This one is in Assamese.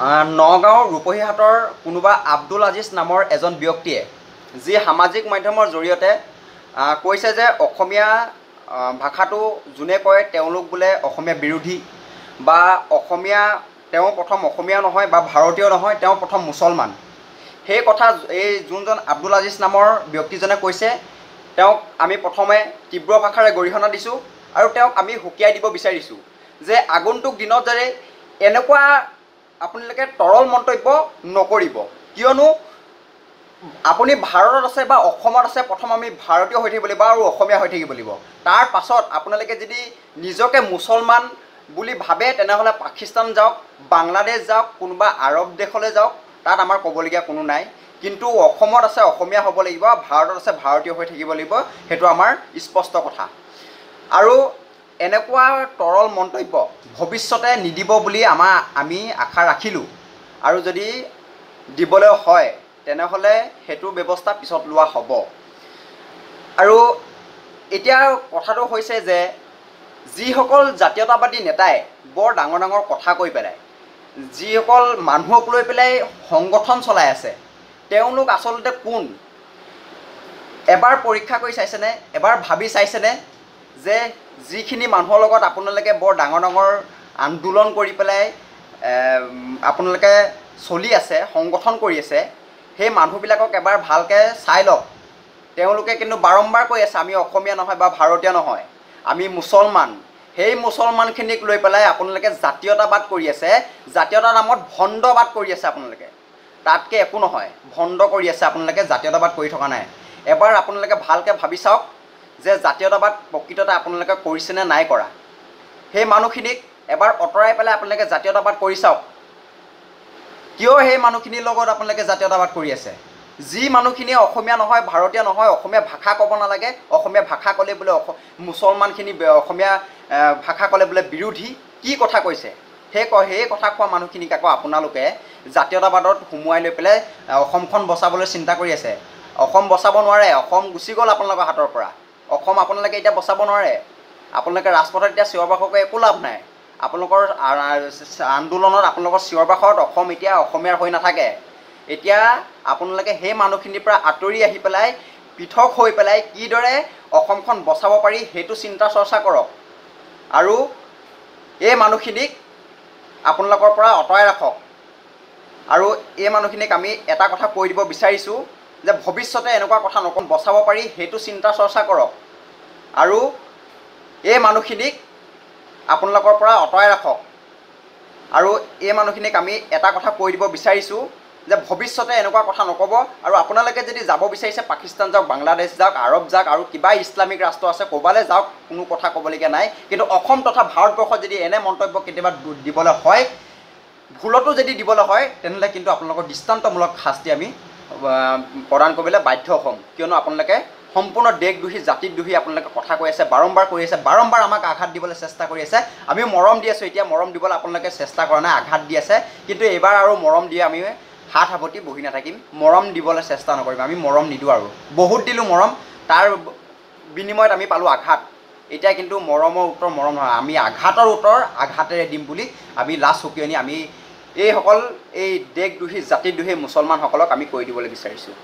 নগাঁৱৰ ৰূপহীহাটৰ কোনোবা আব্দুল আজিজ নামৰ এজন ব্যক্তিয়ে যি সামাজিক মাধ্যমৰ জৰিয়তে কৈছে যে অসমীয়া ভাষাটো যোনে কয় তেওঁলোক বোলে অসমীয়া বিৰোধী বা অসমীয়া তেওঁ প্ৰথম অসমীয়া নহয় বা ভাৰতীয় নহয় তেওঁ প্ৰথম মুছলমান। সেই কথা এই যোনজন আব্দুল আজিজ নামৰ ব্যক্তিজনে কৈছে তেওঁক আমি প্ৰথমে তীব্ৰ ভাষাৰে গৰিহণা দিছোঁ আৰু তেওঁক আমি সকীয়াই দিব বিচাৰিছোঁ যে আগন্তুক দিনত যাতে এনেকুৱা আপোনালোকে তৰল মন্তব্য নকৰিব। কিয়নো আপুনি ভাৰতত আছে বা অসমত আছে প্ৰথম আমি ভাৰতীয় হৈ থাকিব লাগিব আৰু অসমীয়া হৈ থাকিব লাগিব। তাৰ পাছত আপোনালোকে যদি নিজকে মুছলমান বুলি ভাবে তেনেহ'লে পাকিস্তান যাওক বাংলাদেশ যাওক কোনোবা আৰৱ দেশলৈ যাওক তাত আমাৰ ক'বলগীয়া কোনো নাই। কিন্তু অসমত আছে অসমীয়া হ'ব লাগিব ভাৰতত আছে ভাৰতীয় হৈ থাকিব লাগিব সেইটো আমাৰ স্পষ্ট কথা। আৰু এনেকুৱা তৰল মন্তব্য ভৱিষ্যতে নিদিব বুলি আমাৰ আমি আশা ৰাখিলোঁ। আৰু যদি দিবলৈ হয় তেনেহ'লে সেইটো ব্যৱস্থা পিছত লোৱা হ'ব। আৰু এতিয়া কথাটো হৈছে যে যিসকল জাতীয়তাবাদী নেতাই বৰ ডাঙৰ ডাঙৰ কথা কৈ পেলাই যিসকল মানুহক লৈ পেলাই সংগঠন চলাই আছে তেওঁলোক আচলতে কোন? এবাৰ পৰীক্ষা কৰি চাইছেনে? এবাৰ ভাবি চাইছেনে? যে যিখিনি মানুহৰ লগত আপোনালোকে বৰ ডাঙৰ ডাঙৰ আন্দোলন কৰি পেলাই আপোনালোকে চলি আছে সংগঠন কৰি আছে সেই মানুহবিলাকক এবাৰ ভালকৈ চাই লওক। তেওঁলোকে কিন্তু বাৰম্বাৰ কৈ আছে আমি অসমীয়া নহয় বা ভাৰতীয় নহয় আমি মুছলমান। সেই মুছলমানখিনিক লৈ পেলাই আপোনালোকে জাতীয়তাবাদ কৰি আছে জাতীয়তাৰ নামত ভণ্ডবাদ কৰি আছে আপোনালোকে। তাতকৈ একো নহয় ভণ্ড কৰি আছে আপোনালোকে জাতীয়তাবাদ কৰি থকা নাই। এবাৰ আপোনালোকে ভালকৈ ভাবি চাওক যে জাতীয়তাবাদ প্ৰকৃততে আপোনালোকে কৰিছেনে নাই কৰা। সেই মানুহখিনিক এবাৰ আঁতৰাই পেলাই আপোনালোকে জাতীয়তাবাদ কৰি চাওক। কিয় সেই মানুহখিনিৰ লগত আপোনালোকে জাতীয়তাবাদ কৰি আছে? যি মানুহখিনিয়ে অসমীয়া নহয় ভাৰতীয় নহয় অসমীয়া ভাষা ক'ব নালাগে অসমীয়া ভাষা ক'লে বোলে মুছলমানখিনি অসমীয়া ভাষা ক'লে বোলে বিৰোধী কি কথা কৈছে? সেই ক সেই কথা কোৱা মানুহখিনিক আকৌ আপোনালোকে জাতীয়তাবাদত সোমোৱাই লৈ পেলাই অসমখন বচাবলৈ চিন্তা কৰি আছে। অসম বচাব নোৱাৰে অসম গুচি গ'ল আপোনালোকৰ হাতৰ পৰা। অসম আপোনালোকে এতিয়া বচাব নোৱাৰে। আপোনালোকে ৰাজপথত এতিয়া চিঞৰ কৰি একো লাভ নাই। আপোনালোকৰ আন্দোলনত আপোনালোকৰ চিঞৰ বাখৰত অসম এতিয়া অসমীয়াৰ হৈ নাথাকে। এতিয়া আপোনালোকে সেই মানুহখিনিৰ পৰা আঁতৰি আহি পেলাই পৃথক হৈ পেলাই কিদৰে অসমখন বচাব পাৰি সেইটো চিন্তা চৰ্চা কৰক। আৰু এই মানুহখিনিক আপোনালোকৰ পৰা আঁতৰাই ৰাখক। আৰু এই মানুহখিনিক আমি এটা কথা কৈ দিব বিচাৰিছোঁ। যে ভৱিষ্যতে এনেকুৱা কথা নকওঁ বচাব পাৰি সেইটো চিন্তা চৰ্চা কৰক। আৰু এই মানুহখিনিক আপোনালোকৰ পৰা আঁতৰাই ৰাখক। আৰু এই মানুহখিনিক আমি এটা কথা কৈ দিব বিচাৰিছোঁ যে ভৱিষ্যতে এনেকুৱা কথা নক'ব। আৰু আপোনালোকে যদি যাব বিচাৰিছে পাকিস্তান যাওক বাংলাদেশ যাওক আৰৱ যাওক আৰু কিবা ইছলামিক ৰাষ্ট্ৰ আছে ক'ৰবালৈ যাওক কোনো কথা ক'বলগীয়া নাই। কিন্তু অসম তথা ভাৰতবৰ্ষত যদি এনে মন্তব্য কেতিয়াবা দিবলৈ হয় ভুলতো যদি দিবলৈ হয় তেনেহ'লে কিন্তু আপোনালোকৰ দৃষ্টান্তমূলক শাস্তি আমি প্ৰদান কৰিবলৈ বাধ্য হ'ম। কিয়নো আপোনালোকে সম্পূৰ্ণ দেশদ্ৰোহী জাতিদ্ৰোহী আপোনালোকে কথা কৈ আছে বাৰম্বাৰ কৰি আছে বাৰম্বাৰ আমাক আঘাত দিবলৈ চেষ্টা কৰি আছে। আমি মৰম দি আছোঁ এতিয়া মৰম দিবলৈ আপোনালোকে চেষ্টা কৰা নাই আঘাত দি আছে। কিন্তু এইবাৰ আৰু মৰম দি আমি হাত সাৱটি বহি নাথাকিম। মৰম দিবলৈ চেষ্টা নকৰিম আমি মৰম নিদিওঁ আৰু। বহুত দিলোঁ মৰম তাৰ বিনিময়ত আমি পালোঁ আঘাত। এতিয়া কিন্তু মৰমৰ উত্তৰ মৰম নহয় আমি আঘাতৰ উত্তৰ আঘাতেৰে দিম বুলি আমি লাজ চকিয়নি আমি এইসকল এই দেশদ্ৰোহী জাতিদ্ৰোহী মুছলমানসকলক আমি কৈ দিবলৈ বিচাৰিছোঁ।